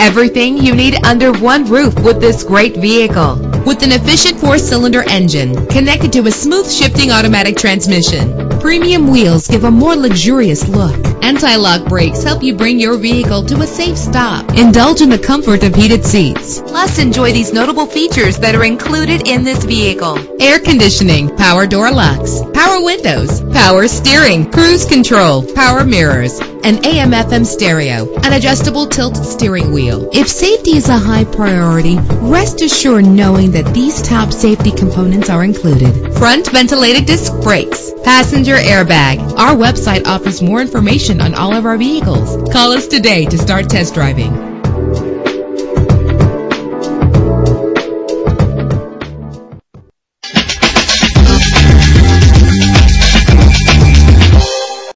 Everything you need under one roof with this great vehicle. With an efficient four-cylinder engine connected to a smooth shifting automatic transmission, premium wheels give a more luxurious look. Anti-lock brakes help you bring your vehicle to a safe stop. Indulge in the comfort of heated seats. Plus, enjoy these notable features that are included in this vehicle. Air conditioning, power door locks, power windows, power steering, cruise control, power mirrors, an AM FM stereo, an adjustable tilt steering wheel. If safety is a high priority, rest assured knowing that these top safety components are included. Front ventilated disc brakes, passenger airbag. Our website offers more information on all of our vehicles. Call us today to start test driving.